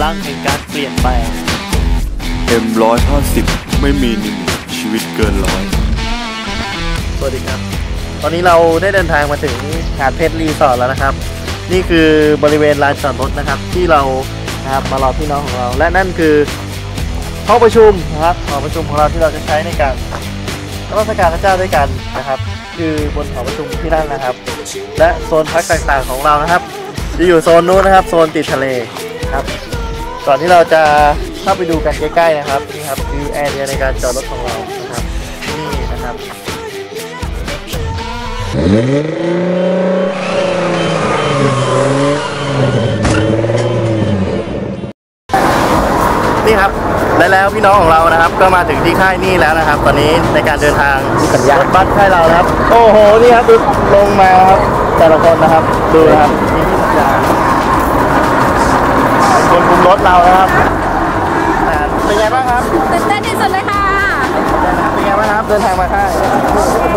พลังแห่งการเปลี่ยนแปลงเอ็มร้อยห้าสิบไม่มีหนึ่งชีวิตเกินร้อย สวัสดีครับ ตอนนี้เราได้เดินทางมาถึงหาดเพชรรีสอร์ทแล้วนะครับ นี่คือบริเวณลานจอดรถนะครับ ที่เรานะครับมารอพี่น้องของเรา และนั่นคือห้องประชุมนะครับหอประชุมของเราที่เราจะใช้ในการนมัสการพระเจ้าด้วยกันนะครับ คือบนหอประชุมที่นั่นนะครับ และโซนพักต่างๆของเรานะครับ จะอยู่โซนนู้นนะครับ โซนติดทะเลครับ ก่อนที่เราจะเข้าไปดูกันใกล้ๆนะครับนี่ครับวิวแอร์ในการจอดรถของเรานะครับนี่นะครับนี่ครับและแล้วพี่น้องของเรานะครับ ก็มาถึงที่ค่ายนี่แล้วนะครับ ตอนนี้ในการเดินทางรถบัสค่ายเรานะครับ โอ้โหนี่ครับดูลงมาครับแต่ละคนนะครับดูนะครับมีที่สัญญาณ คนคุมรถเรานะครับอ่าเป็นไงบ้างครับตื่นเต้นที่สุดเลยค่ะ เป็นไงบ้างครับเดินทางมาค่ายโอ้โห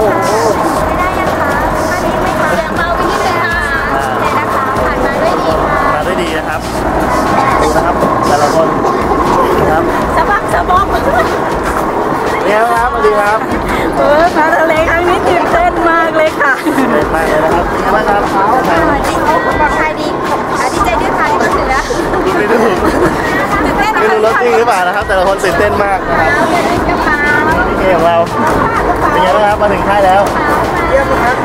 ไม่ได้ยังคะอันนี้ไม่ค่ะยังเบาไปนิดนึงค่ะเลยนะคะ ผ่านมาด้วยดีค่ะมาได้ดีนะครับดูนะครับแต่ละคนนะครับสะบักสะบอกเป็นไงบ้างครับสวัสดีครับ เออมาทะเลครั้ง ต่ละคนตื่นเต้นมากนะครับกระเป๋านี่เกของเรา เป็นไงบ้างครับ มาถึงค่ายแล้ว เยี่ยมครับ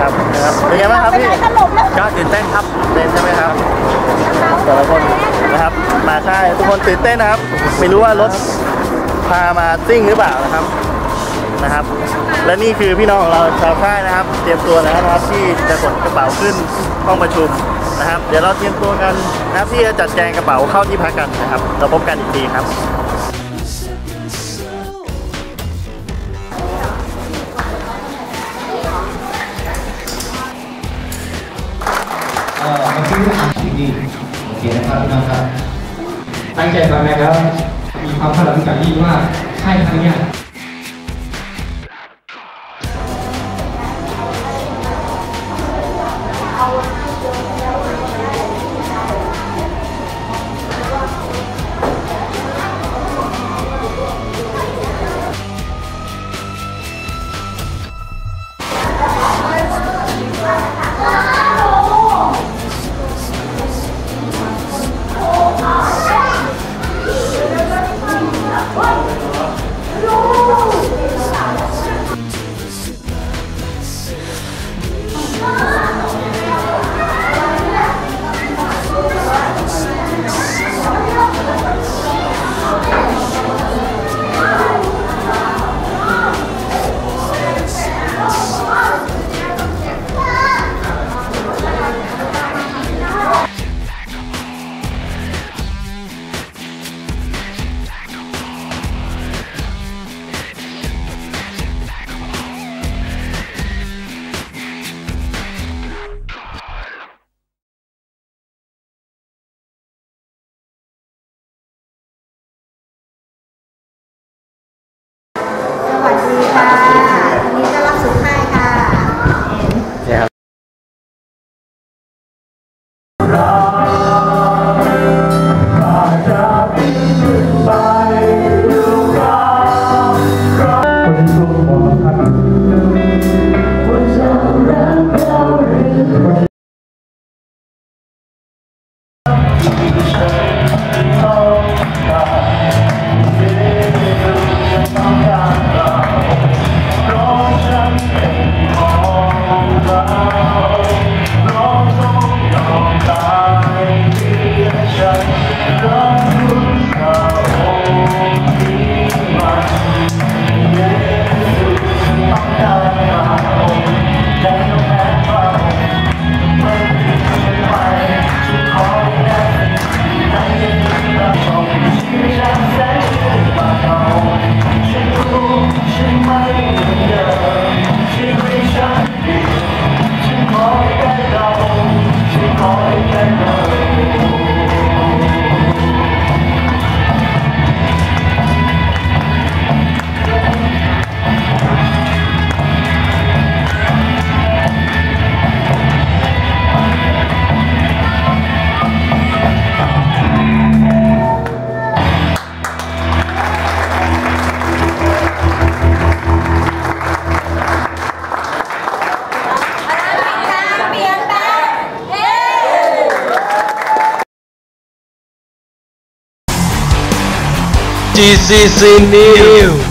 ครับนะครับ เป็นไงบ้างครับพี่ตลกนะก็ตื่นเต้นครับตื่นเต้นใช่ไหมครับแต่ละคนนะครับ มาค่ายทุกคนตื่นเต้นนะครับ ไม่รู้ว่ารถพามาซิ่งหรือเปล่านะครับนะครับ และนี่คือพี่น้องของเราชาวค่ายนะครับ เตรียมตัวแล้วนะครับที่จะกดกระเป๋าขึ้นห้องประชุมนะครับ เดี๋ยวเราเตรียมตัวกันนะครับที่จะจัดแจงกระเป๋าเข้าที่พักกันนะครับ เราพบกันอีกทีครับ มาซื้ออาหารที่ดีโอเคนะครับพี่น้องครับ ตั้งใจฟังนะครับ มีความคาดหวังจากยิ่งว่าใช่ครั้งเนี้ย ค่ะ Yeah. GCC News